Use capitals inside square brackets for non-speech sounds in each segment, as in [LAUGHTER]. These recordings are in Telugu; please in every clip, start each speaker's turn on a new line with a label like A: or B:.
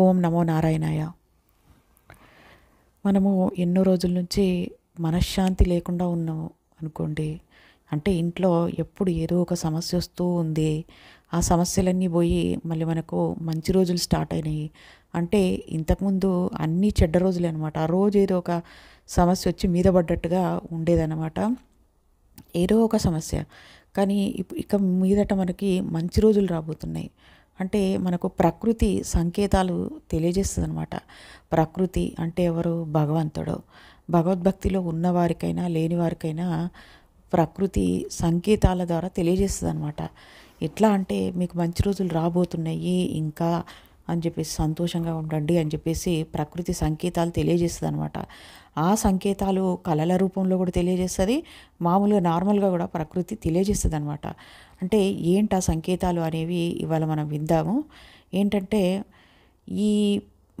A: ఓం నమో నారాయణాయ. మనము ఎన్నో రోజుల నుంచి మనశ్శాంతి లేకుండా ఉన్నాము అనుకోండి. అంటే ఇంట్లో ఎప్పుడు ఏదో ఒక సమస్య వస్తూ ఉంది. ఆ సమస్యలన్నీ పోయి మళ్ళీ మనకు మంచి రోజులు స్టార్ట్ అయినాయి. అంటే ఇంతకుముందు అన్నీ చెడ్డ రోజులే అనమాట ఆ రోజు ఏదో ఒక సమస్య వచ్చి మీద పడ్డట్టుగా ఉండేదన్నమాట. ఏదో ఒక సమస్య. కానీ ఇప్- ఇక మీదట మనకి మంచి రోజులు రాబోతున్నాయి. అంటే మనకు ప్రకృతి సంకేతాలు తెలియజేస్తుంది అనమాట ప్రకృతి అంటే ఎవరు? భగవంతుడు. భగవద్భక్తిలో ఉన్నవారికైనా లేని వారికైనా ప్రకృతి సంకేతాల ద్వారా తెలియజేస్తుంది అనమాట ఎట్లా అంటే మీకు మంచి రోజులు రాబోతున్నాయి ఇంకా అని చెప్పేసి సంతోషంగా ఉండండి అని చెప్పేసి ప్రకృతి సంకేతాలు తెలియజేస్తుంది అనమాట ఆ సంకేతాలు కళల రూపంలో కూడా తెలియజేస్తుంది మామూలుగా నార్మల్గా కూడా ప్రకృతి తెలియజేస్తుంది అనమాట అంటే ఏంటి ఆ సంకేతాలు అనేవి ఇవాళ మనం విందాము. ఏంటంటే ఈ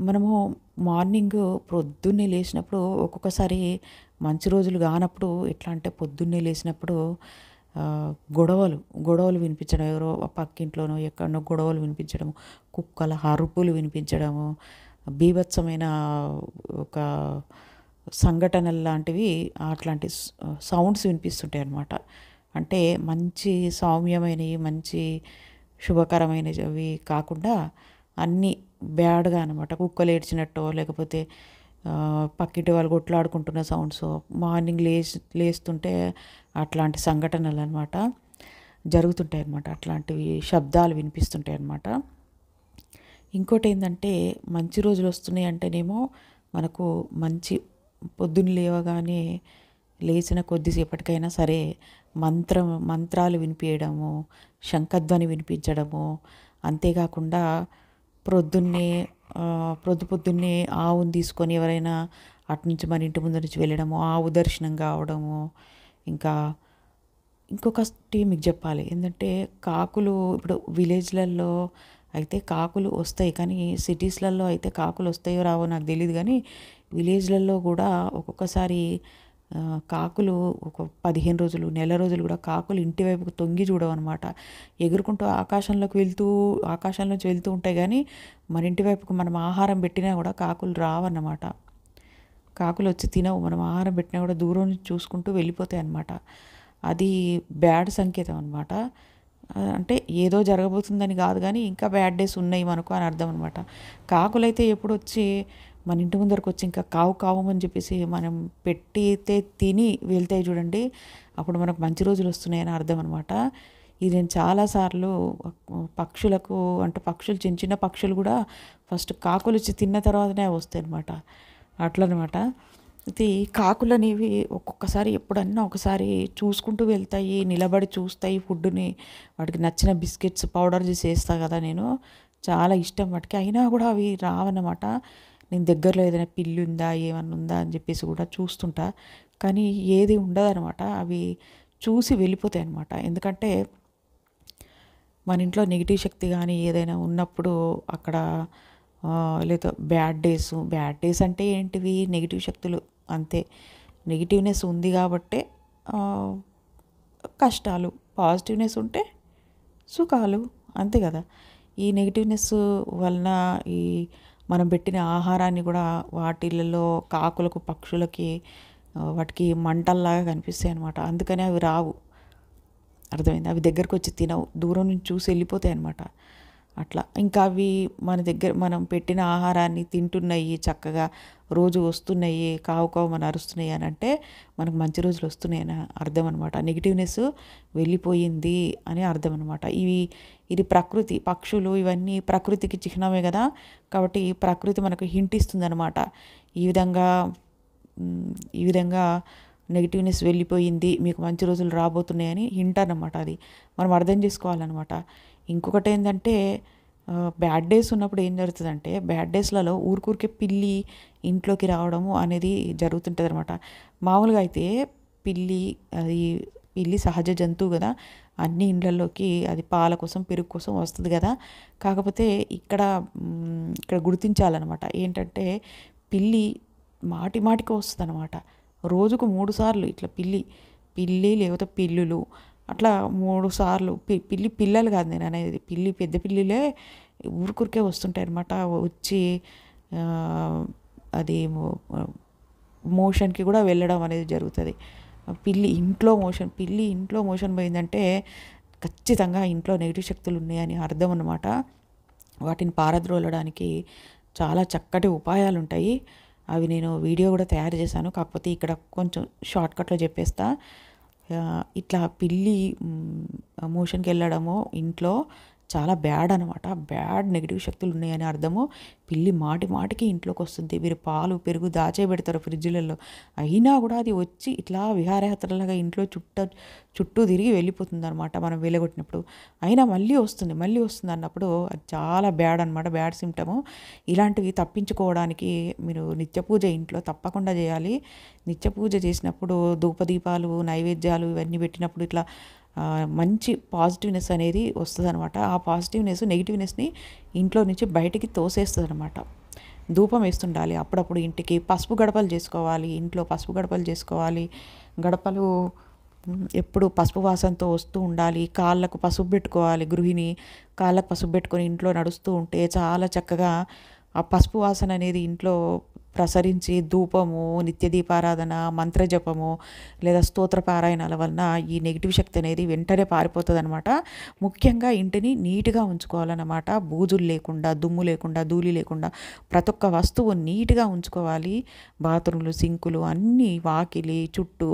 A: మనము మార్నింగ్ పొద్దున్నే లేచినప్పుడు ఒక్కొక్కసారి మంచి రోజులు కానప్పుడు ఎట్లా అంటే పొద్దున్నే లేచినప్పుడు గొడవలు గొడవలు వినిపించడం ఎవరో పక్కింట్లోనో ఎక్కడనో గొడవలు వినిపించడం కుక్కల అరుపులు వినిపించడము బీభత్సమైన ఒక సంఘటనలు లాంటివి అట్లాంటి సౌండ్స్ వినిపిస్తుంటాయి అన్నమాట. అంటే మంచి సౌమ్యమైనవి మంచి శుభకరమైనవి కాకుండా అన్నీ బ్యాడ్గా అనమాట కుక్కలు ఏడ్చినట్టో లేకపోతే పక్కింటి వాళ్ళు కొట్లాడుకుంటున్న సౌండ్స్ మార్నింగ్ లేచి లేస్తుంటే అట్లాంటి సంఘటనలు అనమాట జరుగుతుంటాయి అన్నమాట అట్లాంటివి శబ్దాలు వినిపిస్తుంటాయి అన్నమాట ఇంకోటి ఏంటంటే మంచి రోజులు వస్తున్నాయి అంటేనేమో మనకు మంచి పొద్దున్న లేవగానే లేచిన కొద్దిసేపటికైనా సరే మంత్రం మంత్రాలు వినిపించడము శంఖధ్వని వినిపించడము అంతేకాకుండా ప్రొద్దున్నే ప్రొద్దు పొద్దున్నే ఆవుని తీసుకొని ఎవరైనా అటు నుంచి మన ఇంటి ముందు నుంచి వెళ్ళడము ఆవు దర్శనం కావడము ఇంకా ఇంకొకటి మీకు చెప్పాలి. ఏంటంటే కాకులు ఇప్పుడు విలేజ్లలో అయితే కాకులు వస్తాయి కానీ సిటీస్లలో అయితే కాకులు వస్తాయో రావో నాకు తెలియదు కానీ విలేజ్లలో కూడా ఒక్కొక్కసారి కాకులు ఒక పదిహేను రోజులు నెల రోజులు కూడా కాకులు ఇంటి వైపుకు తొంగి చూడవన్నమాట. ఎగురుకుంటూ ఆకాశంలోకి వెళ్తూ ఆకాశంలోంచి వెళ్తూ ఉంటాయి కానీ మన ఇంటి వైపుకు మనం ఆహారం పెట్టినా కూడా కాకులు రావన్నమాట. కాకులు వచ్చి తినవు మనం ఆహారం పెట్టినా కూడా దూరం నుంచి చూసుకుంటూ వెళ్ళిపోతాయి అన్నమాట. అది బ్యాడ్ సంకేతం అనమాట అంటే ఏదో జరగబోతుందని కాదు కానీ ఇంకా బ్యాడ్ డేస్ ఉన్నాయి మనకు అని అర్థం అనమాట కాకులైతే ఎప్పుడు వచ్చి మన ఇంటి ముందరకు వచ్చి ఇంకా కావు కావు అని చెప్పేసి మనం పెట్టితే తిని వెళ్తాయి చూడండి అప్పుడు మనకు మంచి రోజులు వస్తున్నాయని అర్థం అనమాట ఇది నేను చాలాసార్లు పక్షులకు అంటే పక్షులు చిన్న చిన్న పక్షులు కూడా ఫస్ట్ కాకులు వచ్చి తిన్న తర్వాతనే వస్తాయి అనమాట అట్లనమాట ఇది కాకులు అనేవి ఒక్కొక్కసారి ఎప్పుడన్నా ఒకసారి చూసుకుంటూ వెళ్తాయి నిలబడి చూస్తాయి ఫుడ్ని వాటికి నచ్చిన బిస్కెట్స్ పౌడర్ చేసి వేస్తా కదా నేను. చాలా ఇష్టం వాటికి. అయినా కూడా అవి రావన్నమాట. నేను దగ్గరలో ఏదైనా పిల్లి ఉందా ఏమన్నా ఉందా అని చెప్పేసి కూడా చూస్తుంటా. కానీ ఏది ఉండదనమాట అవి చూసి వెళ్ళిపోతాయి అన్నమాట ఎందుకంటే మన ఇంట్లో నెగిటివ్ శక్తి కానీ ఏదైనా ఉన్నప్పుడు అక్కడ లేదా బ్యాడ్ డేస్ బ్యాడ్ డేస్ అంటే ఏంటివి? నెగిటివ్ శక్తులు అంతే. నెగిటివ్నెస్ ఉంది కాబట్టే కష్టాలు పాజిటివ్నెస్ ఉంటే సుఖాలు అంతే కదా. ఈ నెగిటివ్నెస్ వలన ఈ మనం పెట్టిన ఆహారాన్ని కూడా వాటిలలో కాకులకు పక్షులకి వాటికి మంటల్లాగా కనిపిస్తాయి అనమాట అందుకని అవి రావు. అర్థమైంది? అవి దగ్గరకు వచ్చి తినవు. దూరం నుంచి చూసి వెళ్ళిపోతాయి అనమాట అట్లా. ఇంకా అవి మన దగ్గర మనం పెట్టిన ఆహారాన్ని తింటున్నాయి చక్కగా. రోజు వస్తున్నాయి కావు కావు మన అరుస్తున్నాయి అని అంటే మనకు మంచి రోజులు వస్తున్నాయి అని అర్థం అనమాట నెగిటివ్నెస్ వెళ్ళిపోయింది అని అర్థం అనమాట ఇవి ఇది ప్రకృతి పక్షులు ఇవన్నీ ప్రకృతికి చిహ్నమే కదా. కాబట్టి ప్రకృతి మనకు హింటిస్తుంది అనమాట ఈ విధంగా ఈ విధంగా నెగిటివ్నెస్ వెళ్ళిపోయింది మీకు మంచి రోజులు రాబోతున్నాయని హింట్ అన్నమాట అది. మనం అర్థం చేసుకోవాలన్నమాట. ఇంకొకటి ఏంటంటే బ్యాడ్ డేస్ ఉన్నప్పుడు ఏం జరుగుతుందంటే బ్యాడ్ డేస్లలో ఊరికూరికే పిల్లి ఇంట్లోకి రావడము అనేది జరుగుతుంటుంది అనమాట మామూలుగా అయితే పిల్లి అది పిల్లి సహజ జంతువు కదా అన్ని ఇండ్లలోకి అది పాల కోసం పెరుగు కోసం వస్తుంది కదా. కాకపోతే ఇక్కడ ఇక్కడ గుర్తించాలన్నమాట. ఏంటంటే పిల్లి మాటి మాటికి వస్తుంది అనమాట రోజుకు మూడు సార్లు ఇట్లా పిల్లి పిల్లి లేకపోతే పిల్లులు అట్లా మూడు సార్లు పి పిల్లి పిల్లలు కాదు నేను అనేది. పిల్లి పెద్ద పిల్లిలే ఊరికూరికే వస్తుంటాయి అనమాట వచ్చి అది మోషన్కి కూడా వెళ్ళడం అనేది జరుగుతుంది. పిల్లి ఇంట్లో మోషన్ పిల్లి ఇంట్లో మోషన్ పోయిందంటే ఖచ్చితంగా ఇంట్లో నెగిటివ్ శక్తులు ఉన్నాయని అర్థం అనమాట వాటిని పారద్రోలడానికి చాలా చక్కటి ఉపాయాలు ఉంటాయి అవి నేను వీడియో కూడా తయారు చేశాను. కాకపోతే ఇక్కడ కొంచెం షార్ట్కట్లో చెప్పేస్తా. ఇట్లా పిల్లి మోషన్కి వెళ్ళడము ఇంట్లో చాలా బ్యాడ్ అనమాట బ్యాడ్ నెగిటివ్ శక్తులు ఉన్నాయని అర్థము. పిల్లి మాటి మాటికి ఇంట్లోకి వస్తుంది. మీరు పాలు పెరుగు దాచే పెడతారు ఫ్రిడ్జ్లలో. అయినా కూడా అది వచ్చి ఇట్లా విహారయాత్రలాగా ఇంట్లో చుట్ట చుట్టూ తిరిగి వెళ్ళిపోతుంది అనమాట మనం వెలగొట్టినప్పుడు. అయినా మళ్ళీ వస్తుంది మళ్ళీ వస్తుంది అన్నప్పుడు అది చాలా బ్యాడ్ అనమాట బ్యాడ్ సిమ్టము ఇలాంటివి తప్పించుకోవడానికి మీరు నిత్య పూజ ఇంట్లో తప్పకుండా చేయాలి. నిత్య పూజ చేసినప్పుడు ధూపదీపాలు నైవేద్యాలు ఇవన్నీ పెట్టినప్పుడు ఇట్లా మంచి పాజిటివ్నెస్ అనేది వస్తుంది అనమాట ఆ పాజిటివ్నెస్ నెగిటివ్నెస్ని ఇంట్లో నుంచి బయటికి తోసేస్తుంది అనమాట ధూపం వేస్తుండాలి అప్పుడప్పుడు ఇంటికి. పసుపు గడపలు చేసుకోవాలి. ఇంట్లో పసుపు గడపలు చేసుకోవాలి. గడపలు ఎప్పుడు పసుపు వాసనతో వస్తూ ఉండాలి. కాళ్ళకు పసుపు పెట్టుకోవాలి గృహిణి. కాళ్ళకు పసుపు పెట్టుకొని ఇంట్లో నడుస్తూ ఉంటే చాలా చక్కగా ఆ పసుపు వాసన అనేది ఇంట్లో ప్రసరించి ధూపము నిత్య దీపారాధన మంత్రజపము లేదా స్తోత్ర పారాయణాల వలన ఈ నెగిటివ్ శక్తి అనేది వెంటనే పారిపోతుంది అనమాట ముఖ్యంగా ఇంటిని నీట్గా ఉంచుకోవాలన్నమాట. బూజులు లేకుండా దుమ్ము లేకుండా ధూళి లేకుండా ప్రతి ఒక్క వస్తువు నీట్గా ఉంచుకోవాలి. బాత్రూమ్లు సింకులు అన్నీ వాకిలి చుట్టూ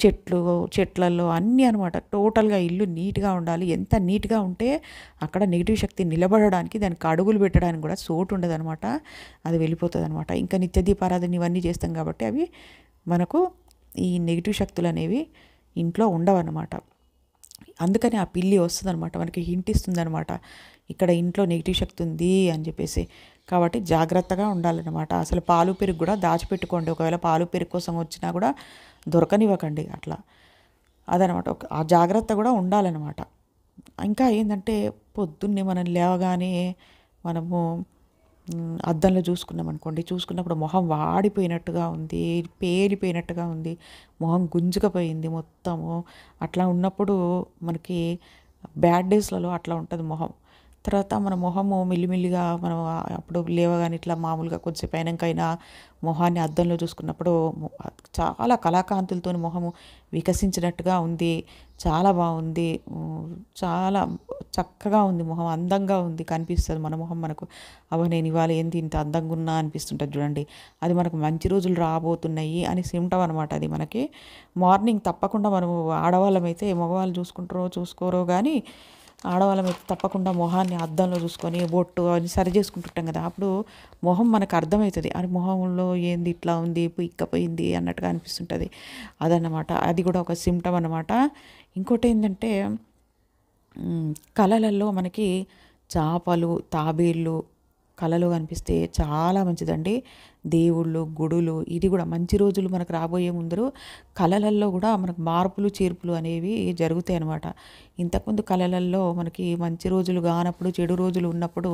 A: చెట్లు చెట్లలో అన్నీ అనమాట. టోటల్గా ఇల్లు నీట్గా ఉండాలి. ఎంత నీట్గా ఉంటే అక్కడ నెగిటివ్ శక్తి నిలబడడానికి దానికి అడుగులు పెట్టడానికి కూడా చోటు ఉండదు అనమాట అది వెళ్ళిపోతుంది అనమాట ఇంకా నిత్య దీపారాధన ఇవన్నీ చేస్తాం కాబట్టి అవి మనకు ఈ నెగిటివ్ శక్తులు అనేవి ఇంట్లో ఉండవన్నమాట అందుకని ఆ పిల్లి వస్తుందన్నమాట మనకి హింట్ ఇస్తుందన్నమాట ఇక్కడ ఇంట్లో నెగిటివ్ శక్తి ఉంది అని చెప్పేసి. కాబట్టి జాగ్రత్తగా ఉండాలన్నమాట. అసలు పాలు పెరుగు కూడా దాచిపెట్టుకోండి. ఒకవేళ పాలు పెరుగు కోసం వచ్చినా కూడా దొరకనివ్వకండి అట్లా. అదనమాట ఒక ఆ జాగ్రత్త కూడా ఉండాలన్నమాట. ఇంకా ఏంటంటే పొద్దున్నే మనం లేవగానే మనము అద్దంలో చూసుకున్నాం అనుకోండి. చూసుకున్నప్పుడు మొహం వాడిపోయినట్టుగా ఉంది పేలిపోయినట్టుగా ఉంది మొహం గుంజుకపోయింది మొత్తము. అట్లా ఉన్నప్పుడు మనకి బ్యాడ్ డేస్లలో అట్లా ఉంటుంది మొహం. తర్వాత మన మొహము మిల్లిమిల్లిగా మనం అప్పుడు లేవగానే ఇట్లా మామూలుగా కొద్దిసేపు అయినాకైనా మొహాన్ని అద్దంలో చూసుకున్నప్పుడు చాలా కళాకాంతులతో మొహము వికసించినట్టుగా ఉంది చాలా బాగుంది చాలా చక్కగా ఉంది మొహం అందంగా ఉంది కనిపిస్తుంది మన మొహం మనకు. అవ నేను ఇవాళ ఏంది ఇంత అందంగా ఉన్నా అనిపిస్తుంటుంది చూడండి. అది మనకు మంచి రోజులు రాబోతున్నాయి అని సిమ్టమ్ అనమాట అది మనకి. మార్నింగ్ తప్పకుండా మనము ఆడవాళ్ళమైతే మగవాళ్ళు చూసుకుంటారో చూసుకోరో కానీ ఆడవాళ్ళం తప్పకుండా మొహాన్ని అద్దంలో చూసుకొని బొట్టు అని సరి చేసుకుంటుంటాం కదా. అప్పుడు మొహం మనకు అర్థమవుతుంది. అది మొహంలో ఏంది ఇట్లా ఉంది ఇక్కపోయింది అన్నట్టుగా అనిపిస్తుంటుంది. అదన్నమాట. అది కూడా ఒక సిమ్టమ్ అన్నమాట. ఇంకోటి ఏంటంటే కళలలో మనకి చేపలు తాబేళ్ళు కళలు కనిపిస్తే చాలా మంచిదండి. దేవుళ్ళు గుడులు ఇది కూడా మంచి రోజులు మనకు రాబోయే ముందరు కళలల్లో కూడా మనకు మార్పులు చేర్పులు అనేవి జరుగుతాయి అన్నమాట ఇంతకుముందు కళలల్లో మనకి మంచి రోజులు కానప్పుడు చెడు రోజులు ఉన్నప్పుడు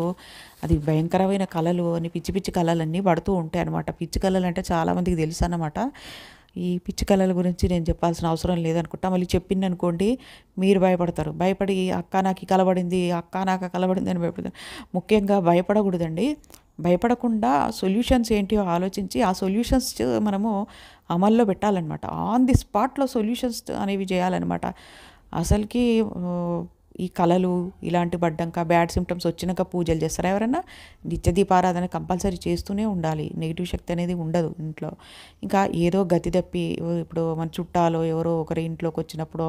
A: అది భయంకరమైన కళలు అని పిచ్చి పిచ్చి కళలన్నీ పడుతూ ఉంటాయి అన్నమాట పిచ్చి కళలు అంటే చాలామందికి తెలుసు అన్నమాట ఈ పిచ్చి కళల గురించి నేను చెప్పాల్సిన అవసరం లేదనుకుంటా. మళ్ళీ చెప్పింది అనుకోండి మీరు భయపడతారు. భయపడి అక్క నాకు కలబడింది అక్క నాకు కలబడింది అని భయపడతారు. ముఖ్యంగా భయపడకూడదండి. భయపడకుండా సొల్యూషన్స్ ఏంటియో ఆలోచించి ఆ సొల్యూషన్స్ మనము అమల్లో పెట్టాలన్నమాట. ఆన్ ది స్పాట్లో సొల్యూషన్స్ అనేవి చేయాలన్నమాట. అసలుకి ఈ కళలు ఇలాంటి పడ్డాక బ్యాడ్ సిమ్టమ్స్ వచ్చినాక పూజలు చేస్తారా ఎవరైనా నిత్య దీపారాధన కంపల్సరీ చేస్తూనే ఉండాలి. నెగిటివ్ శక్తి అనేది ఉండదు ఇంట్లో. ఇంకా ఏదో గతి తప్పి ఇప్పుడు మన చుట్టాలో ఎవరో ఒకరి ఇంట్లోకి వచ్చినప్పుడో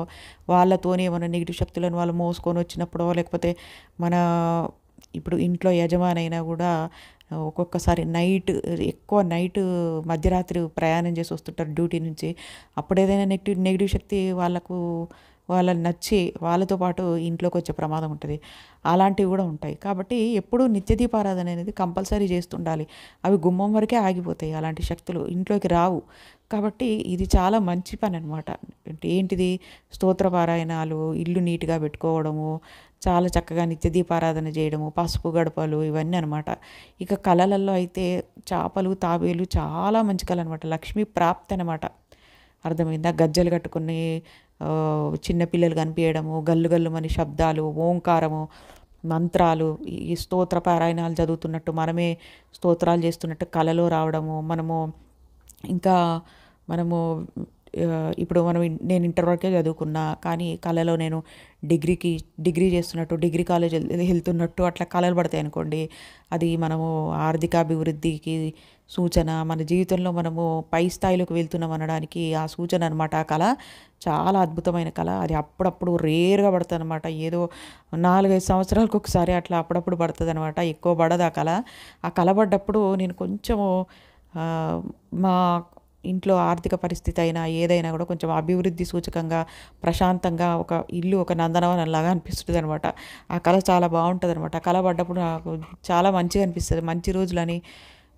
A: వాళ్ళతోనే ఏమైనా నెగిటివ్ శక్తులను వాళ్ళు మోసుకొని వచ్చినప్పుడో లేకపోతే మన ఇప్పుడు ఇంట్లో యజమానైనా కూడా ఒక్కొక్కసారి నైట్ ఎక్కువ నైట్ మధ్యరాత్రి ప్రయాణం చేసి వస్తుంటారు డ్యూటీ నుంచి. అప్పుడు ఏదైనా నెగిటివ్ నెగిటివ్ శక్తి వాళ్ళకు వాళ్ళని నచ్చి వాళ్ళతో పాటు ఇంట్లోకి వచ్చే ప్రమాదం ఉంటుంది. అలాంటివి కూడా ఉంటాయి. కాబట్టి ఎప్పుడూ నిత్య దీపారాధన అనేది కంపల్సరీ చేస్తుండాలి. అవి గుమ్మం వరకే ఆగిపోతాయి. అలాంటి శక్తులు ఇంట్లోకి రావు. కాబట్టి ఇది చాలా మంచి పని అనమాట ఏంటిది? స్తోత్ర పారాయణాలు ఇల్లు నీట్గా పెట్టుకోవడము చాలా చక్కగా నిత్య దీపారాధన చేయడము పసుపు గడపలు ఇవన్నీ అనమాట ఇక కళలలో అయితే చేపలు తాబేలు చాలా మంచి కళ అనమాట లక్ష్మీ ప్రాప్తి అనమాట అర్థమైందా? గజ్జలు కట్టుకుని చిన్నపిల్లలు కనిపించడము గల్లు గల్లుమని శబ్దాలు ఓంకారము మంత్రాలు ఈ స్తోత్ర పారాయణాలు చదువుతున్నట్టు మనమే స్తోత్రాలు చేస్తున్నట్టు కలలో రావడము మనము ఇంకా మనము ఇప్పుడు మనం నేను ఇంటర్ వరకే చదువుకున్నా కానీ కళలో నేను డిగ్రీకి డిగ్రీ చేస్తున్నట్టు డిగ్రీ కాలేజ్ వెళ్తున్నట్టు అట్లా కళలు పడతాయి అనుకోండి అది మనము ఆర్థికాభివృద్ధికి సూచన మన జీవితంలో మనము పై స్థాయిలోకి వెళ్తున్నాం అనడానికి ఆ సూచన అనమాట ఆ కళ చాలా అద్భుతమైన కళ. అది అప్పుడప్పుడు రేర్గా పడుతుంది అనమాట ఏదో నాలుగైదు సంవత్సరాలకు ఒకసారి అట్లా అప్పుడప్పుడు పడుతుంది అనమాట ఎక్కువ పడదు ఆ కళ. ఆ కళ పడ్డప్పుడు నేను కొంచెము మా ఇంట్లో ఆర్థిక పరిస్థితి అయినా ఏదైనా కూడా కొంచెం అభివృద్ధి సూచకంగా ప్రశాంతంగా ఒక ఇల్లు ఒక నందనవనంలాగా అనిపిస్తుంది అనమాట ఆ కళ చాలా బాగుంటుంది అనమాట ఆ కళ పడ్డప్పుడు నాకు చాలా మంచిగా అనిపిస్తుంది. మంచి రోజులని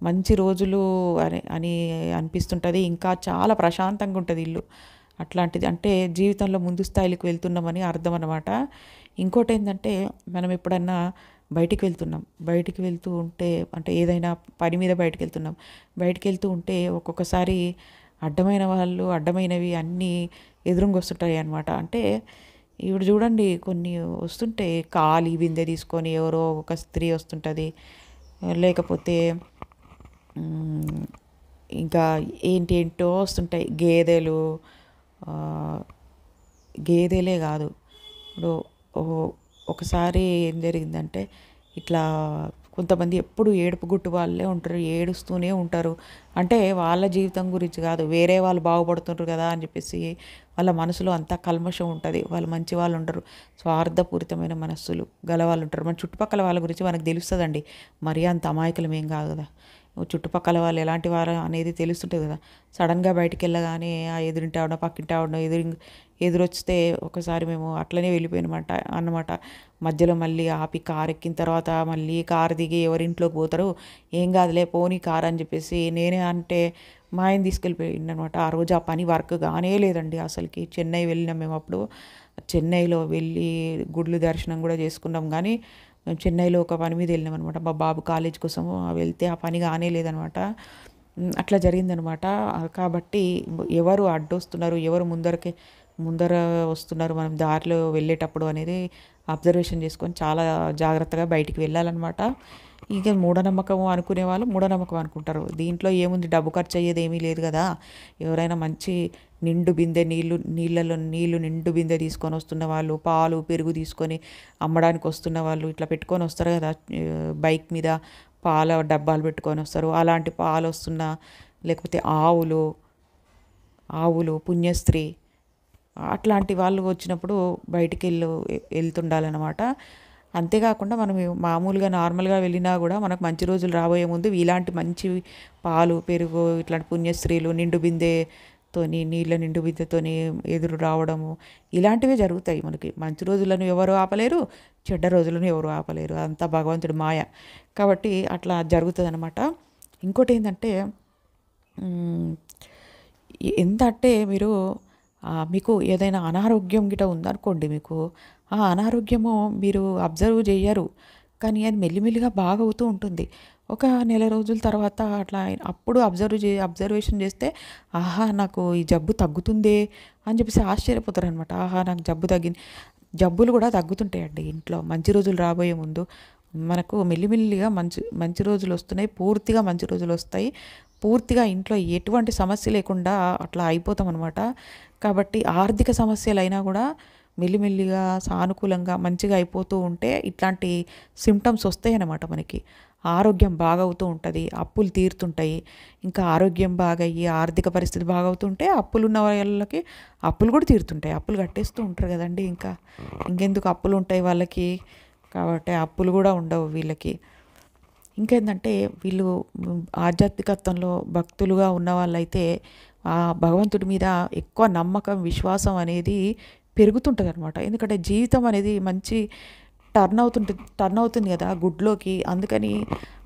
A: మంచి రోజులు అని అని అనిపిస్తుంటుంది. ఇంకా చాలా ప్రశాంతంగా ఉంటుంది ఇల్లు. అట్లాంటిది అంటే జీవితంలో ముందు స్థాయిలకు వెళ్తున్నామని అర్థం అనమాట ఇంకోటి ఏంటంటే మనం ఎప్పుడన్నా బయటికి వెళ్తున్నాం. బయటికి వెళ్తూ ఉంటే అంటే ఏదైనా పని మీద బయటికి వెళ్తున్నాం. బయటికి వెళ్తూ ఉంటే ఒక్కొక్కసారి అడ్డమైన వాళ్ళు అడ్డమైనవి అన్నీ ఎదురుంగా వస్తుంటాయి అనమాట అంటే ఇప్పుడు చూడండి కొన్ని వస్తుంటే కాలి బిందె తీసుకొని ఎవరో ఒక స్త్రీ వస్తుంటుంది. లేకపోతే ఇంకా ఏంటి ఏంటో వస్తుంటాయి. గేదెలు గేదెలే కాదు. ఇప్పుడు ఓ- ఒకసారి ఏం జరిగిందంటే ఇట్లా కొంతమంది ఎప్పుడు ఏడుపు గుట్టు వాళ్ళే ఉంటారు ఏడుస్తూనే ఉంటారు. అంటే వాళ్ళ జీవితం గురించి కాదు వేరే వాళ్ళు బాగుపడుతుంటారు కదా అని చెప్పేసి వాళ్ళ మనసులో అంతా కల్మషం ఉంటుంది. వాళ్ళు మంచి వాళ్ళు ఉంటారు స్వార్థపూరితమైన మనస్సులు గల వాళ్ళు ఉంటారు. మన చుట్టుపక్కల వాళ్ళ గురించి మనకు తెలుస్తుందండి. మరీ అంత అమాయకులం ఏం కాదు కదా. చుట్టుపక్కల వాళ్ళు ఎలాంటి వారు అనేది తెలుస్తుంటుంది కదా. సడన్గా బయటికి వెళ్ళగానే ఆ ఎదురింటి ఆవిడ పక్కింటి ఆవిడ ఎదురు ఎదురొస్తే ఒకసారి మేము అట్లనే వెళ్ళిపోయినమాట అన్నమాట. మధ్యలో మళ్ళీ ఆపి కారు ఎక్కిన తర్వాత మళ్ళీ కారు దిగి ఎవరింట్లోకి పోతారు. ఏం కాదులే పోనీ కారు అని చెప్పేసి నేనే అంటే మా ఆయన తీసుకెళ్ళిపోయింది అనమాట ఆ రోజు ఆ పని వర్క్ కానే లేదండి అసలుకి. చెన్నై వెళ్ళినాం మేము అప్పుడు. చెన్నైలో వెళ్ళి గుడ్లు దర్శనం కూడా చేసుకున్నాం. కానీ మేము చెన్నైలో ఒక పని మీద వెళ్ళినాం అనమాట మా బాబు కాలేజ్ కోసం వెళ్తే ఆ పని కానే లేదనమాట అట్లా జరిగిందనమాట కాబట్టి ఎవరు అడ్డొస్తున్నారు ఎవరు ముందరకి ముందర వస్తున్నారు మనం దారిలో వెళ్ళేటప్పుడు అనేది అబ్జర్వేషన్ చేసుకొని చాలా జాగ్రత్తగా బయటికి వెళ్ళాలన్నమాట. ఇక మూఢనమ్మకం అనుకునే వాళ్ళు మూఢనమ్మకం అనుకుంటారు. దీంట్లో ఏముంది? డబ్బు ఖర్చు అయ్యేది ఏమీ లేదు కదా. ఎవరైనా మంచి నిండు బిందె నీళ్ళు నీళ్ళలో నీళ్ళు నిండు బిందె తీసుకొని వస్తున్న వాళ్ళు పాలు పెరుగు తీసుకొని అమ్మడానికి వస్తున్న వాళ్ళు ఇట్లా పెట్టుకొని వస్తారు కదా బైక్ మీద పాల డబ్బాలు పెట్టుకొని వస్తారు. అలాంటి పాలు వస్తున్న లేకపోతే ఆవులు ఆవులు పుణ్యస్త్రీ అట్లాంటి వాళ్ళు వచ్చినప్పుడు బయటికి వెళ్ళు వెళ్తుండాలన్నమాట. అంతేకాకుండా మనం మామూలుగా నార్మల్గా వెళ్ళినా కూడా మనకు మంచి రోజులు రాబోయే ముందు ఇలాంటి మంచి పాలు పెరుగు ఇట్లాంటి పుణ్యస్త్రీలు నిండు తోని నీళ్ళ నిండు విద్యతోని ఎదురు రావడము ఇలాంటివి జరుగుతాయి మనకి. మంచి రోజులను ఎవరు ఆపలేరు చెడ్డ రోజులను ఎవరు ఆపలేరు. అంతా భగవంతుడి మాయ. కాబట్టి అట్లా జరుగుతుంది అనమాట ఇంకోటి ఏంటంటే ఎంత అంటే మీరు మీకు ఏదైనా అనారోగ్యం గిట ఉందనుకోండి మీకు ఆ అనారోగ్యము మీరు అబ్జర్వ్ చేయరు కానీ అది మెల్లిమెల్లిగా బాగా అవుతూ ఉంటుంది. ఒక నెల రోజుల తర్వాత అట్లా అప్పుడు అబ్జర్వ్ చే అబ్జర్వేషన్ చేస్తే ఆహా నాకు ఈ జబ్బు తగ్గుతుందే అని చెప్పేసి ఆశ్చర్యపోతారు అనమాట ఆహా నాకు జబ్బు తగ్గింది. జబ్బులు కూడా తగ్గుతుంటాయండి ఇంట్లో. మంచి రోజులు రాబోయే ముందు. మనకు మెల్లిమెల్లిగా మంచి మంచి రోజులు వస్తున్నాయి. పూర్తిగా మంచి రోజులు వస్తాయి. పూర్తిగా ఇంట్లో ఎటువంటి సమస్య లేకుండా అట్లా అయిపోతాం అనమాట కాబట్టి ఆర్థిక సమస్యలు అయినా కూడా మెల్లిమెల్లిగా సానుకూలంగా మంచిగా అయిపోతూ ఉంటే ఇట్లాంటి సిమ్టమ్స్ వస్తాయి అన్నమాట మనకి. ఆరోగ్యం బాగవుతూ ఉంటుంది అప్పులు తీరుతుంటాయి. ఇంకా ఆరోగ్యం బాగయ్యి ఆర్థిక పరిస్థితి బాగవుతుంటే అప్పులు ఉన్న వాళ్ళకి అప్పులు కూడా తీరుతుంటాయి. అప్పులు కట్టేస్తూ ఉంటారు కదండి ఇంకా. ఇంకెందుకు అప్పులు ఉంటాయి వాళ్ళకి? కాబట్టి అప్పులు కూడా ఉండవు వీళ్ళకి. ఇంకేంటంటే వీళ్ళు ఆధ్యాత్మికత్వంలో భక్తులుగా ఉన్న వాళ్ళైతే ఆ భగవంతుడి మీద ఎక్కువ నమ్మకం విశ్వాసం అనేది పెరుగుతుంటుంది అనమాట ఎందుకంటే జీవితం అనేది మంచి టర్న్ అవుతుంటుంది టర్న్ అవుతుంది కదా గుడ్లోకి. అందుకని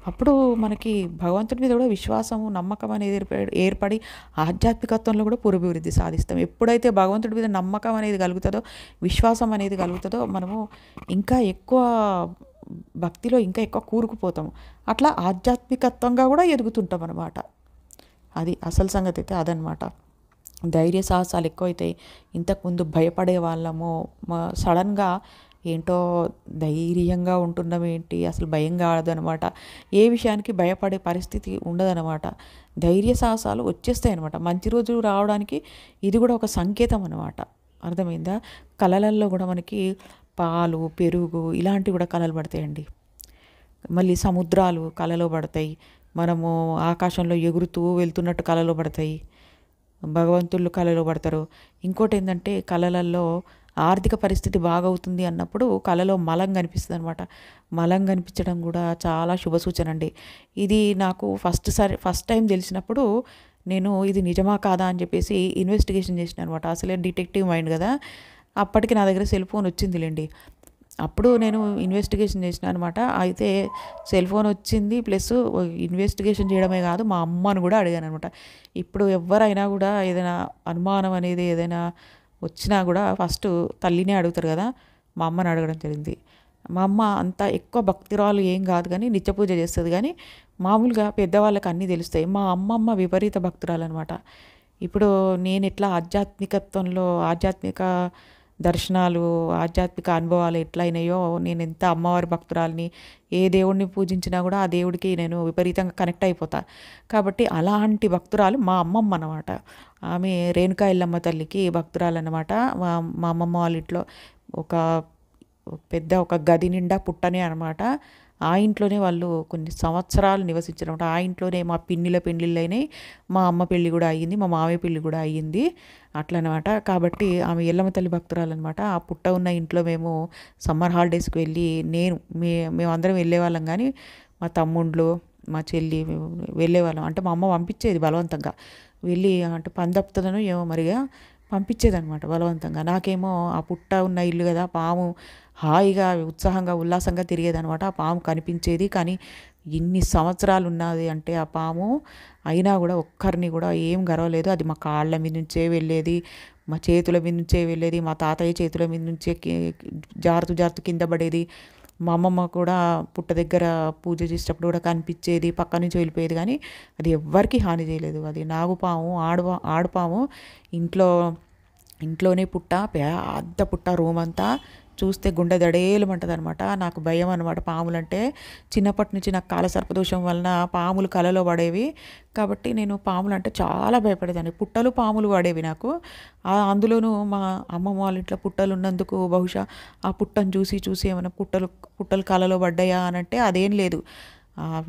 A: అప్పుడు మనకి భగవంతుడి మీద కూడా విశ్వాసము నమ్మకం అనేది ఏర్పడి ఏర్పడి ఆధ్యాత్మికత్వంలో కూడా పురోభివృద్ధి సాధిస్తాం. ఎప్పుడైతే భగవంతుడి మీద నమ్మకం అనేది కలుగుతుందో విశ్వాసం అనేది కలుగుతుందో మనము ఇంకా ఎక్కువ భక్తిలో ఇంకా ఎక్కువ కూరుకుపోతాము. అట్లా ఆధ్యాత్మికత్వంగా కూడా ఎదుగుతుంటాం అనమాట అది అసలు సంగతి అయితే అదనమాట ధైర్య సాహసాలు ఎక్కువైతే ఇంతకుముందు భయపడే వాళ్ళము సడన్గా ఏంటో ధైర్యంగా ఉంటున్నాం ఏంటి? అసలు భయం కాదనమాట. ఏ విషయానికి భయపడే పరిస్థితి ఉండదనమాట. ధైర్య సాహసాలు వచ్చేస్తాయి అనమాట మంచి రోజులు రావడానికి ఇది కూడా ఒక సంకేతం అనమాట. అర్థమైందా? కళలల్లో కూడా మనకి పాలు పెరుగు ఇలాంటివి కూడా కళలు పడతాయండి. మళ్ళీ సముద్రాలు కళలో పడతాయి. మనము ఆకాశంలో ఎగురుతూ వెళ్తున్నట్టు కళలో పడతాయి. భగవంతుళ్ళు కళలో పడతారు. ఇంకోటి ఏంటంటే కళలల్లో ఆర్థిక పరిస్థితి బాగవుతుంది అన్నప్పుడు కళలో మలం కనిపిస్తుంది అనమాట మలం కనిపించడం కూడా చాలా శుభ సూచన అండి ఇది నాకు ఫస్ట్ సారి ఫస్ట్ టైం తెలిసినప్పుడు నేను ఇది నిజమా కాదా అని చెప్పేసి ఇన్వెస్టిగేషన్ చేసిన అనమాట అసలే డిటెక్టివ్ మైండ్ కదా. అప్పటికి నా దగ్గర సెల్ ఫోన్ వచ్చిందిలేండి. అప్పుడు నేను ఇన్వెస్టిగేషన్ చేసిన అనమాట అయితే సెల్ ఫోన్ వచ్చింది ప్లస్ ఇన్వెస్టిగేషన్ చేయడమే కాదు మా అమ్మను కూడా అడిగాను అనమాట ఇప్పుడు ఎవరైనా కూడా ఏదైనా అనుమానం అనేది ఏదైనా వచ్చినా కూడా ఫస్ట్ తల్లినే అడుగుతారు కదా మా అమ్మని అడగడం జరిగింది. మా అమ్మ అంత ఎక్కువ భక్తిరాలు ఏం కాదు కానీ నిత్య పూజ చేస్తుంది కానీ మామూలుగా పెద్దవాళ్ళకి అన్నీ తెలుస్తాయి. మా అమ్మమ్మ విపరీత భక్తురాలు అనమాట ఇప్పుడు నేను ఎట్లా ఆధ్యాత్మికత్వంలో ఆధ్యాత్మిక దర్శనాలు ఆధ్యాత్మిక అనుభవాలు ఎట్లయినాయో నేను ఎంత అమ్మవారి భక్తురాలని ఏ దేవుడిని పూజించినా కూడా ఆ దేవుడికి నేను విపరీతంగా కనెక్ట్ అయిపోతా. కాబట్టి అలాంటి భక్తురాలు మా అమ్మమ్మ అనమాట ఆమె రేణుకా ఎల్లమ్మ తల్లికి భక్తురాలు అనమాట మా మా అమ్మమ్మ వాళ్ళ ఇంట్లో ఒక పెద్ద ఒక గది నిండా పుట్టనే అనమాట ఆ ఇంట్లోనే వాళ్ళు కొన్ని సంవత్సరాలు నివసించారనమాట ఆ ఇంట్లోనే మా పిన్నిల పెళ్ళిళ్ళు అయినాయి మా అమ్మ పెళ్ళి కూడా అయ్యింది మా మామయ్య పెళ్ళి కూడా అయ్యింది అట్లనమాట కాబట్టి ఆమె ఎల్లమ్మ తల్లి భక్తురాలు అనమాట ఆ పుట్ట ఉన్న ఇంట్లో మేము సమ్మర్ హాలిడేస్కి వెళ్ళి నేను మే మేమందరం వెళ్ళేవాళ్ళం కానీ మా తమ్ముళ్ళు మా చెల్లి మేము వెళ్ళేవాళ్ళం. అంటే మా అమ్మ పంపించేది బలవంతంగా. వెళ్ళి అంటే పని ఏమో మరిగా పంపించేదనమాట బలవంతంగా. నాకేమో ఆ పుట్ట ఉన్న ఇల్లు కదా పాము హాయిగా ఉత్సాహంగా ఉల్లాసంగా తిరిగేదనమాట ఆ పాము కనిపించేది కానీ ఇన్ని సంవత్సరాలు ఉన్నది అంటే ఆ పాము అయినా కూడా ఒక్కరిని కూడా ఏం గర్వలేదు. అది మా కాళ్ళ మీద నుంచే వెళ్ళేది మా చేతుల మీద నుంచే వెళ్ళేది మా తాతయ్య చేతుల మీద నుంచే జారుతూ జారుతూ కింద పడేది. మా అమ్మమ్మ కూడా పుట్ట దగ్గర పూజ చేసేటప్పుడు కూడా కనిపించేది పక్క నుంచి వెళ్ళిపోయేది. కానీ అది ఎవ్వరికీ హాని చేయలేదు. అది నాగుపాము ఆడవా ఆడుపాము ఇంట్లో ఇంట్లోనే పుట్ట పెద్ద పుట్ట రూమ్ అంతా చూస్తే గుండె దడేలమంటది అనమాట నాకు భయం అనమాట పాములంటే. చిన్నప్పటి నుంచి నాకు కాల సర్పదోషం వలన పాములు కలలో పడేవి. కాబట్టి నేను పాములు అంటే చాలా భయపడేదాన్ని. పుట్టలు పాములు పడేవి నాకు. అందులోనూ మా అమ్మమ్మ వాళ్ళ ఇంట్లో పుట్టలు ఉన్నందుకు బహుశా ఆ పుట్టను చూసి చూసి ఏమైనా పుట్టలు పుట్టలు కలలో పడ్డాయా అని అంటే అదేం లేదు.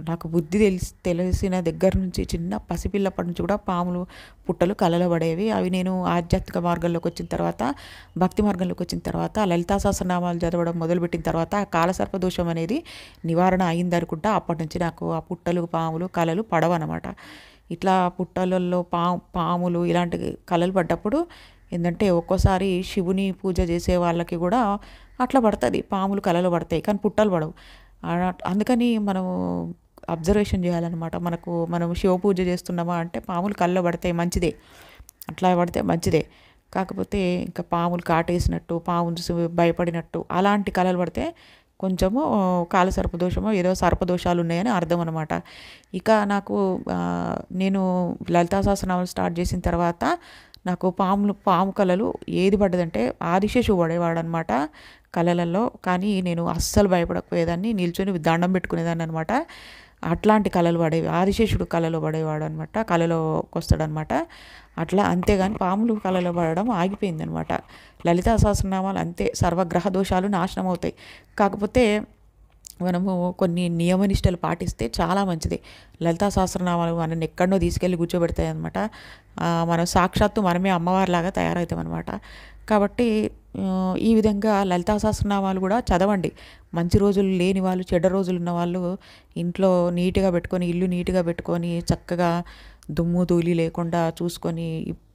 A: నాకు బుద్ధి తెలిసి తెలిసిన దగ్గర నుంచి చిన్న పసిపిల్లప్పటి నుంచి కూడా పాములు పుట్టలు కలలో పడేవి. అవి నేను ఆధ్యాత్మిక మార్గంలోకి వచ్చిన తర్వాత భక్తి మార్గంలోకి వచ్చిన తర్వాత లలితా సహస్రనామాలు చదవడం మొదలుపెట్టిన తర్వాత ఆ కాలసర్ప దోషం అనేది నివారణ అయింది అనుకుంటా. అప్పటి నుంచి నాకు ఆ పుట్టలు పాములు కలలు పడవన్నమాట ఇట్లా పుట్టలలో పా పాములు ఇలాంటి కలలు పడ్డప్పుడు ఏంటంటే ఒక్కోసారి శివుని పూజ చేసే వాళ్ళకి కూడా అట్లా పడుతుంది. పాములు కలలు పడతాయి కానీ పుట్టలు పడవు. అందుకని మనము అబ్జర్వేషన్ చేయాలన్నమాట. మనకు మనం శివ పూజ చేస్తున్నామా అంటే పాములు కళ్ళ పడతాయి మంచిదే. అట్లా పడితే మంచిదే. కాకపోతే ఇంకా పాములు కాటేసినట్టు పాములు భయపడినట్టు అలాంటి కళలు పడితే కొంచెము కాల సర్పదోషమో ఏదో సర్పదోషాలు ఉన్నాయని అర్థం అనమాట ఇక నాకు నేను లలితా సహస్రనామాలు స్టార్ట్ చేసిన తర్వాత నాకు పాములు పాము కళలు ఏది పడ్డదంటే ఆదిశేషు పడేవాడు అనమాట కళలలో కానీ నేను అస్సలు భయపడకపోయేదాన్ని. నిల్చొని దండం పెట్టుకునేదాన్ని అనమాట అట్లాంటి కళలు పడేవి ఆదిశేషుడు కళలో పడేవాడు అనమాట కళలోకి వస్తాడనమాట అట్లా అంతేగాని పాములు కళలో పడడం ఆగిపోయిందనమాట. లలితా సహస్రనామాలు అంతే సర్వగ్రహ దోషాలు నాశనం అవుతాయి కాకపోతే మనము కొన్ని నియమనిష్టలు పాటిస్తే చాలా మంచిది. లలితా సహస్రనామాలు మనల్ని ఎక్కడనో తీసుకెళ్ళి కూర్చోబెడతాయి అనమాట మనం సాక్షాత్తు మనమే అమ్మవారిలాగా తయారవుతాం అనమాట కాబట్టి ఈ విధంగా లలితా సహస్రనామాలు కూడా చదవండి. మంచి రోజులు లేని వాళ్ళు చెడ్డ రోజులు ఉన్న వాళ్ళు ఇంట్లో నీట్గా పెట్టుకొని ఇల్లు నీట్గా పెట్టుకొని చక్కగా దుమ్ము ధూళి లేకుండా చూసుకొని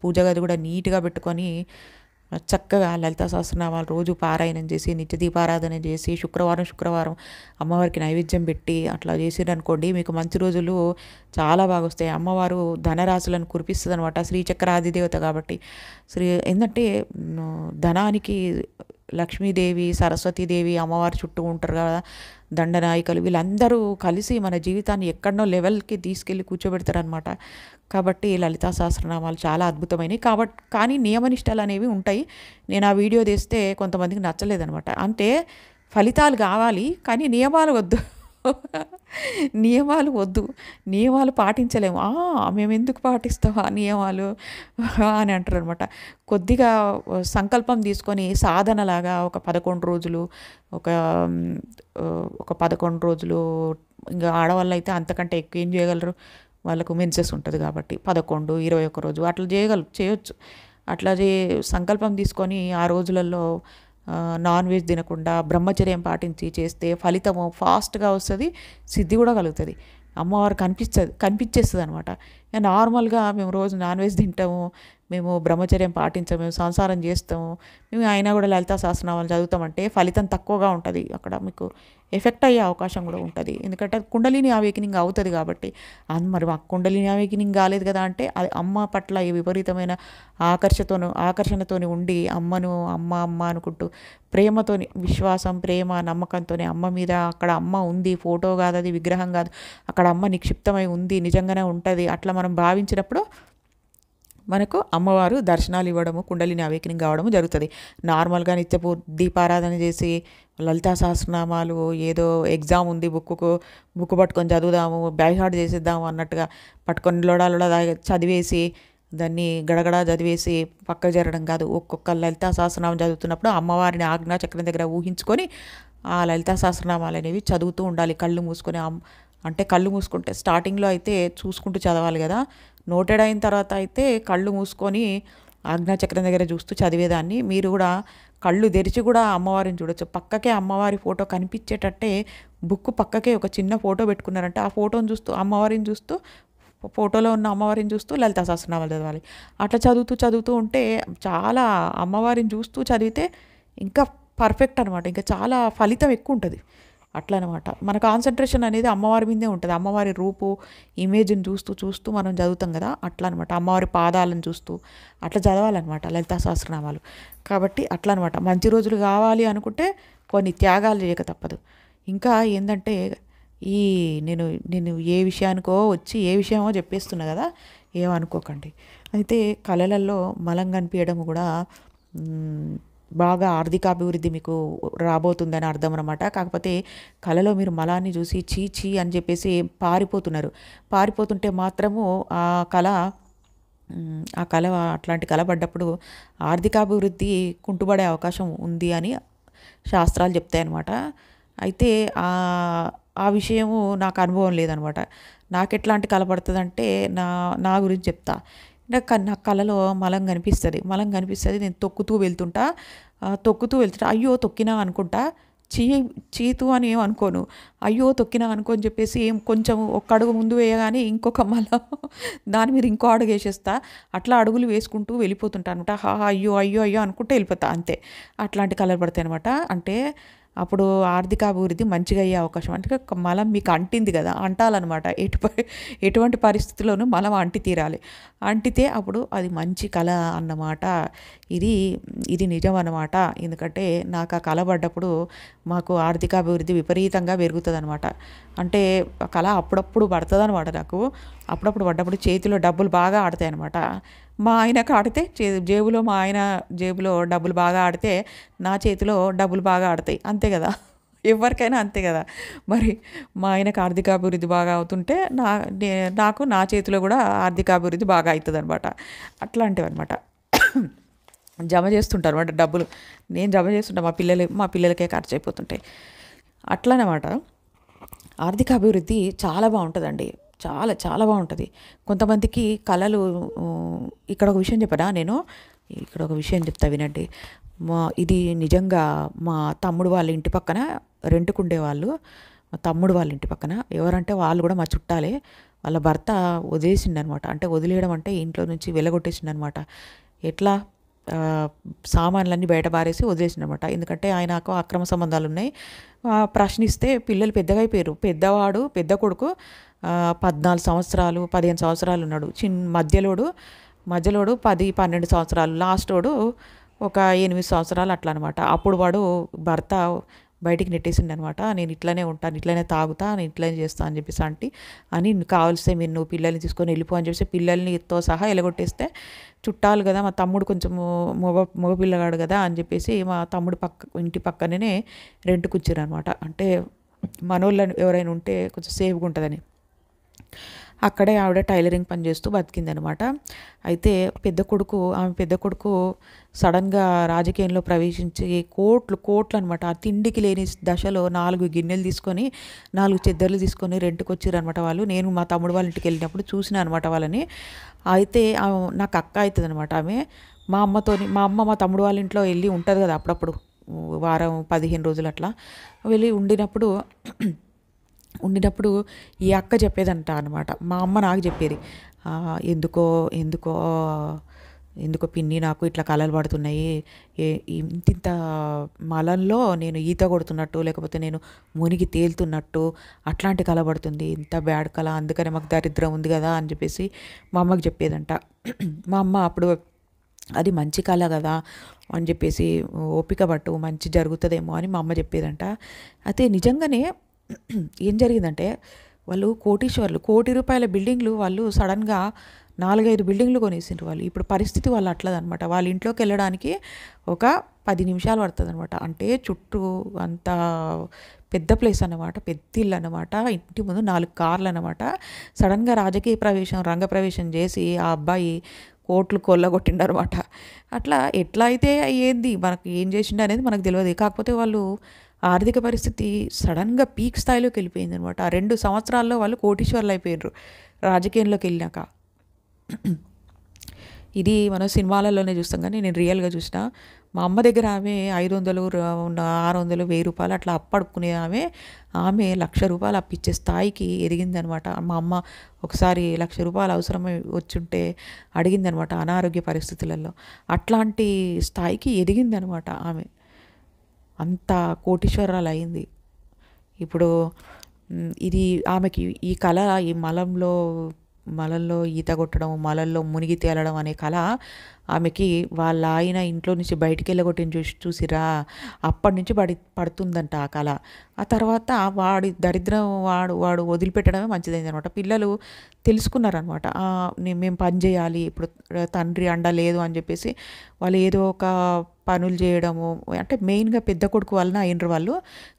A: పూజ గది కూడా నీట్గా పెట్టుకొని చక్కగా లలిత సహస్రనామాలు రోజు పారాయణం చేసి నిత్య దీపారాధన చేసి శుక్రవారం శుక్రవారం అమ్మవారికి నైవేద్యం పెట్టి అట్లా చేసిరనుకోండి మీకు మంచి రోజులు చాలా బాగా వస్తాయి. అమ్మవారు ధనరాశులను కురిపిస్తుంది అనమాట శ్రీచక్రాదిదేవత కాబట్టి. శ్రీ ఏంటంటే ధనానికి లక్ష్మీదేవి సరస్వతీదేవి అమ్మవారి చుట్టూ ఉంటారు కదా దండనాయకులు వీళ్ళందరూ కలిసి మన జీవితాన్ని ఎక్కడనో లెవెల్కి తీసుకెళ్ళి కూర్చోబెడతారనమాట కాబట్టి లలితా సహస్రనామాలు చాలా అద్భుతమైనవి కాబట్టి కానీ నియమనిష్టలు అనేవి ఉంటాయి. నేను ఆ వీడియో తీస్తే కొంతమందికి నచ్చలేదనమాట అంటే ఫలితాలు కావాలి కానీ నియమాలు వద్దు. [LAUGHS] నియమాలు వద్దు. నియమాలు పాటించలేము. మేము ఎందుకు పాటిస్తాం ఆ నియమాలు అని అంటారు అనమాట కొద్దిగా సంకల్పం తీసుకొని సాధనలాగా ఒక పదకొండు రోజులు ఒక ఒక పదకొండు రోజులు ఇంకా ఆడవాళ్ళు అయితే అంతకంటే ఎక్కువ ఏం చేయగలరు? వాళ్ళకు మెన్సెస్ ఉంటుంది కాబట్టి పదకొండు ఇరవై ఒక్క రోజు అట్లా చేయగలరు చేయొచ్చు. అట్లా చే సంకల్పం తీసుకొని ఆ రోజులలో నాన్ వెజ్ తినకుండా బ్రహ్మచర్యం పాటించి చేస్తే ఫలితము ఫాస్ట్గా వస్తుంది సిద్ధి కూడా కలుగుతుంది. అమ్మవారు కనిపిస్తుంది కనిపించేస్తుంది అనమాట ఇక నార్మల్గా మేము రోజు నాన్ వెజ్ తింటాము మేము బ్రహ్మచర్యం పాటించాం మేము సంసారం చేస్తాము. మేము అయినా కూడా లలితా సహస్రనామాలు చదువుతామంటే ఫలితం తక్కువగా ఉంటుంది. అక్కడ మీకు ఎఫెక్ట్ అయ్యే అవకాశం కూడా ఉంటుంది. ఎందుకంటే కుండలిని అవేకినింగ్ అవుతుంది కాబట్టి. అది మరి మాకు కుండలిని అవేకినింగ్ కాలేదు కదా అంటే అది అమ్మ పట్ల ఈ విపరీతమైన ఆకర్షతోను ఆకర్షణతోని ఉండి అమ్మను అమ్మ అమ్మ అనుకుంటూ ప్రేమతోని విశ్వాసం ప్రేమ నమ్మకంతోనే అమ్మ మీద అక్కడ అమ్మ ఉంది ఫోటో కాదు అది విగ్రహం కాదు. అక్కడ అమ్మ నిక్షిప్తమై ఉంది నిజంగానే ఉంటుంది. అట్లా మనం భావించినప్పుడు మనకు అమ్మవారు దర్శనాలు ఇవ్వడము కుండలిని అవేకనింగ్ కావడము జరుగుతుంది. నార్మల్గా నిత్యపూ దీపారాధన చేసి లలితా సహస్రనామాలు ఏదో ఎగ్జామ్ ఉంది బుక్కు బుక్ పట్టుకొని చదువుదాము బైహార్డ్ చేసేద్దాము అన్నట్టుగా పట్టుకొని లోడా లోడా చదివేసి దాన్ని గడగడ చదివేసి పక్క జరగడం కాదు. ఒక్కొక్క లలితా సహస్రనామం చదువుతున్నప్పుడు అమ్మవారిని ఆజ్ఞా చక్రం దగ్గర ఊహించుకొని ఆ లలితా సహస్రనామాలు అనేవి చదువుతూ ఉండాలి. కళ్ళు మూసుకొని అంటే కళ్ళు మూసుకుంటే స్టార్టింగ్లో అయితే చూసుకుంటూ చదవాలి కదా. నోటెడ్ అయిన తర్వాత అయితే కళ్ళు మూసుకొని ఆజ్ఞాచక్రం దగ్గర చూస్తూ చదివేదాన్ని. మీరు కూడా కళ్ళు తెరిచి కూడా అమ్మవారిని చూడొచ్చు. పక్కకే అమ్మవారి ఫోటో కనిపించేటట్టే బుక్ పక్కకే ఒక చిన్న ఫోటో పెట్టుకున్నారంటే. ఆ ఫోటోని చూస్తూ అమ్మవారిని చూస్తూ ఫోటోలో ఉన్న అమ్మవారిని చూస్తూ లలితా సహస్రనామాలు చదవాలి. అట్లా చదువుతూ చదువుతూ ఉంటే చాలా అమ్మవారిని చూస్తూ చదివితే ఇంకా పర్ఫెక్ట్ అనమాట ఇంకా చాలా ఫలితం ఎక్కువ ఉంటుంది. అట్లా అనమాట మన కాన్సన్ట్రేషన్ అనేది అమ్మవారి మీదే ఉంటుంది. అమ్మవారి రూపు ఇమేజ్ని చూస్తూ చూస్తూ మనం చదువుతాం కదా అట్లా అనమాట అమ్మవారి పాదాలను చూస్తూ అట్లా చదవాలన్నమాట లలితా సహస్రనామాలు. కాబట్టి అట్లా అనమాట మంచి రోజులు కావాలి అనుకుంటే కొన్ని త్యాగాలు చేయక తప్పదు. ఇంకా ఏంటంటే ఈ నేను నేను ఏ విషయానికో వచ్చి ఏ విషయమో చెప్పేస్తున్నా కదా ఏమనుకోకండి. అయితే కళలలో మలం కనిపించడం కూడా బాగా ఆర్థికాభివృద్ధి మీకు రాబోతుందని అర్థం అనమాట కాకపోతే కళలో మీరు మలాన్ని చూసి చీ చీ అని చెప్పేసి పారిపోతున్నారు. పారిపోతుంటే మాత్రము ఆ కళ ఆ కళ అట్లాంటి కళ పడ్డప్పుడు ఆర్థికాభివృద్ధి కుంటుపడే అవకాశం ఉంది అని శాస్త్రాలు చెప్తాయి అన్నమాట అయితే ఆ ఆ విషయము నాకు అనుభవం లేదనమాట నాకు ఎట్లాంటి కళ పడుతుందంటే నా నా గురించి చెప్తా. నాకు నా కళ్ళలో మలం కనిపిస్తుంది. మలం కనిపిస్తుంది. నేను తొక్కుతూ వెళ్తుంటా. తొక్కుతూ వెళ్తుంటా. అయ్యో తొక్కినా అనుకుంటా. చీ చీతు అని ఏం అనుకోను. అయ్యో తొక్కినా అనుకోని చెప్పేసి ఏం కొంచెం ఒక్క అడుగు ముందు వేయగానే ఇంకొక మళ్ళా [LAUGHS] దాని మీద ఇంకో అడుగు వేసేస్తా. అట్లా అడుగులు వేసుకుంటూ వెళ్ళిపోతుంటా అనమాట. హా అయ్యో అయ్యో అయ్యో అనుకుంటూ వెళ్ళిపోతా. అంతే. అట్లాంటి కలర్ పడతాయి అనమాట అంటే అప్పుడు ఆర్థిక అభివృద్ధి మంచిగా అయ్యే అవకాశం. అంటే మలం మీకు అంటింది కదా అంటాలన్నమాట. ఎటు ఎటువంటి పరిస్థితుల్లోనూ మలం అంటి తీరాలి. అంటితే అప్పుడు అది మంచి కళ అన్నమాట. ఇది ఇది నిజం అన్నమాట ఎందుకంటే నాకు ఆ కళ పడ్డప్పుడు మాకు ఆర్థిక అభివృద్ధి విపరీతంగా పెరుగుతుంది అనమాట అంటే కళ అప్పుడప్పుడు పడుతుంది అనమాట నాకు. అప్పుడప్పుడు పడ్డప్పుడు చేతిలో డబ్బులు బాగా ఆడతాయి అనమాట మా ఆయనకు ఆడితే చే జేబులో మా ఆయన జేబులో డబ్బులు బాగా ఆడితే నా చేతిలో డబ్బులు బాగా ఆడతాయి. అంతే కదా? ఎవరికైనా అంతే కదా? మరి మా ఆయనకు ఆర్థికాభివృద్ధి బాగా అవుతుంటే నా నే- నాకు నా చేతిలో కూడా ఆర్థికాభివృద్ధి బాగా అవుతుంది అనమాట అట్లాంటివి అనమాట జమ చేస్తుంటారు అనమాట డబ్బులు. నేను జమ చేస్తుంటా మా పిల్లలు మా పిల్లలకే ఖర్చు అయిపోతుంటాయి. అట్లనమాట ఆర్థిక అభివృద్ధి చాలా బాగుంటుందండి. చాలా చాలా బాగుంటుంది. కొంతమందికి కళలు ఇక్కడ ఒక విషయం చెప్పనా నేను? ఇక్కడ ఒక విషయం చెప్తా వినండి. మా ఇది నిజంగా మా తమ్ముడు వాళ్ళ ఇంటి పక్కన రెంట్కు ఉండేవాళ్ళు మా తమ్ముడు వాళ్ళ ఇంటి పక్కన. ఎవరంటే వాళ్ళు కూడా మా చుట్టాలే. వాళ్ళ భర్త వదిలేసిండనమాట. అంటే వదిలేయడం అంటే ఇంట్లో నుంచి వెలగొట్టేసిండనమాట. ఎట్లా? సామాన్లన్నీ బయట బారేసి వదిలేసిండనమాట. ఎందుకంటే ఆయనకు అక్రమ సంబంధాలు ఉన్నాయి ప్రశ్నిస్తే పిల్లలు పెద్దగా అయిపోయారు. పెద్దవాడు పెద్ద కొడుకు పద్నాలుగు సంవత్సరాలు పదిహేను సంవత్సరాలు ఉన్నాడు. చిన్ మధ్యలోడు మధ్యలోడు పది పన్నెండు సంవత్సరాలు లాస్టోడు ఒక ఎనిమిది సంవత్సరాలు అట్లా అనమాట అప్పుడు వాడు భర్త బయటికి నెట్టేసిండు అనమాట నేను ఇట్లనే ఉంటాను ఇట్లనే తాగుతా నేను ఇట్లనే చేస్తా అని చెప్పేసి ఆంటీ అని కావాల్సే మీరు నువ్వు పిల్లల్ని తీసుకొని వెళ్ళిపో అని చెప్పేసి పిల్లల్నితో సహా ఎలగొట్టేస్తే చుట్టాలు కదా మా తమ్ముడు కొంచెం మగ మగ పిల్లగాడు కదా అని చెప్పేసి మా తమ్ముడు పక్క ఇంటి పక్కనే రెంట్కి వచ్చారు అనమాట అంటే మనోళ్ళని ఎవరైనా ఉంటే కొంచెం సేఫ్గా ఉంటుందని. అక్కడే ఆవిడ టైలరింగ్ పని చేస్తూ బతికిందనమాట. అయితే పెద్ద కొడుకు ఆమె పెద్ద కొడుకు సడన్గా రాజకీయంలో ప్రవేశించి కోట్లు కోట్లు అనమాట ఆ తిండికి లేని దశలో నాలుగు గిన్నెలు తీసుకొని నాలుగు చెద్దర్లు తీసుకొని రెంట్కి వచ్చారనమాట వాళ్ళు. నేను మా తమ్ముడు వాళ్ళ ఇంటికి వెళ్ళినప్పుడు చూసిన అనమాట వాళ్ళని. అయితే నాకు అక్క అవుతుంది అనమాట ఆమె. మా అమ్మతోని మా అమ్మ మా తమ్ముడు వాళ్ళ ఇంట్లో వెళ్ళి ఉంటుంది కదా అప్పుడప్పుడు. వారం పదిహేను రోజులు అట్లా. వెళ్ళి ఉండినప్పుడు ఉండినప్పుడు ఈ అక్క చెప్పేదంట అనమాట మా అమ్మ నాకు చెప్పేది ఎందుకో ఎందుకో ఎందుకో పిన్ని నాకు ఇట్లా కలలు పడుతున్నాయి. ఏ- ఇంతింత మలంలో నేను ఈత కొడుతున్నట్టు లేకపోతే నేను మునిగి తేలుతున్నట్టు అట్లాంటి కళ పడుతుంది. ఇంత బ్యాడ్ కళ అందుకనే మాకు దరిద్రం ఉంది కదా అని చెప్పేసి మా అమ్మకి చెప్పేదంట. మా అమ్మ అప్పుడు అది మంచి కళ కదా అని చెప్పేసి ఓపిక పట్టు మంచి జరుగుతుందేమో అని మా అమ్మ చెప్పేదంట. అయితే నిజంగానే [CLEARS THROAT] ఏం జరిగిందంటే వాళ్ళు కోటీశ్వర్లు కోటి రూపాయల బిల్డింగ్లు వాళ్ళు సడన్గా నాలుగైదు బిల్డింగ్లు కొనేసిండ్రు వాళ్ళు. ఇప్పుడు పరిస్థితి వాళ్ళు అట్లదనమాట. వాళ్ళ ఇంట్లోకి వెళ్ళడానికి ఒక పది నిమిషాలు పడుతుంది అనమాట అంటే చుట్టూ అంత పెద్ద ప్లేస్ అన్నమాట. పెద్ద ఇల్లు అన్నమాట. ఇంటి ముందు నాలుగు కార్లు అన్నమాట. సడన్గా రాజకీయ ప్రవేశం రంగ ప్రవేశం చేసి ఆ అబ్బాయి కోట్లు కొల్లగొట్టిండనమాట. అట్లా ఎట్లా అయితే ఏంది మనకు ఏం చేసిండు అనేది మనకు తెలియదు కాకపోతే వాళ్ళు ఆర్థిక పరిస్థితి సడన్గా పీక్ స్థాయిలోకి వెళ్ళిపోయింది అనమాట ఆ రెండు సంవత్సరాల్లో వాళ్ళు కోటీశ్వర్లు అయిపోయినారు రాజకీయంలోకి వెళ్ళాక ఇది మనం సినిమాలలోనే చూస్తాం కానీ నేను రియల్గా చూసిన మా అమ్మ దగ్గర ఆమె ఐదు వందలు ఆరు వందలు వెయ్యి రూపాయలు అట్లా అప్పడుకునే ఆమె ఆమె లక్ష రూపాయలు అప్పిచ్చే స్థాయికి ఎదిగిందనమాట మా అమ్మ ఒకసారి లక్ష రూపాయలు అవసరమై వచ్చుంటే అడిగిందనమాట అనారోగ్య పరిస్థితులలో. అట్లాంటి స్థాయికి ఎదిగిందనమాట ఆమె. అంత కోటీశ్వరాలు అయింది ఇప్పుడు ఇది ఆమెకి ఈ కళ ఈ మలంలో మలల్లో ఈత కొట్టడం మలల్లో మునిగి తేలడం అనే కళ ఆమెకి వాళ్ళ ఆయన ఇంట్లో నుంచి బయటికి వెళ్ళగొట్టిన చూసి చూసిరా అప్పటి నుంచి పడి పడుతుందంట ఆ కళ ఆ తర్వాత వాడి దరిద్రం వాడు వాడు వదిలిపెట్టడమే మంచిదైంది అనమాట పిల్లలు తెలుసుకున్నారనమాట. మేము పని చేయాలి ఇప్పుడు తండ్రి అండ లేదు అని చెప్పేసి వాళ్ళు ఏదో ఒక పనులు చేయడము అంటే మెయిన్గా పెద్ద కొడుకు వలన అయినరు వాళ్ళు.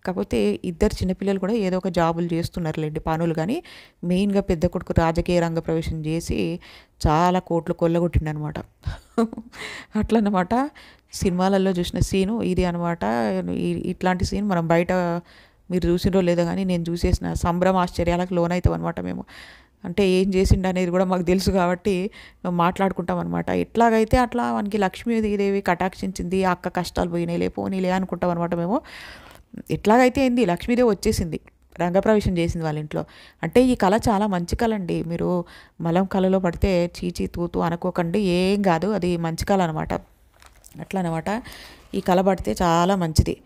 A: కాకపోతే ఇద్దరు చిన్నపిల్లలు కూడా ఏదో ఒక జాబులు చేస్తున్నారులేండి పనులు. కానీ మెయిన్గా పెద్ద కొడుకు రాజకీయ రంగ ప్రవేశం చేసి చాలా కోట్లు కొల్లగొట్టిండనమాట. అట్లన్నమాట. సినిమాలలో చూసిన సీను ఇది అనమాట ఇట్లాంటి సీన్ మనం బయట మీరు చూసినో లేదో కానీ నేను చూసేసిన సంభ్రమ ఆశ్చర్యాలకు లోనవుతాం అనమాట మేము. అంటే ఏం చేసిండు అనేది కూడా మాకు తెలుసు కాబట్టి మేము మాట్లాడుకుంటాం అనమాట ఎట్లాగైతే అట్లా మనకి లక్ష్మీదేవి కటాక్షించింది అక్క కష్టాలు పోయినాయిలే పోనీలే అనుకుంటాం అనమాట మేము. ఎట్లాగైతే ఏంది లక్ష్మీదేవి వచ్చేసింది. రంగప్రవేశం చేసింది వాళ్ళ ఇంట్లో. అంటే ఈ కళ చాలా మంచి కళ అండి మీరు మలం కళలో పడితే చీచీ తూతూ అనుకోకండి. ఏం కాదు. అది మంచి కళ అనమాట అట్లా అనమాట ఈ కళ పడితే చాలా మంచిది.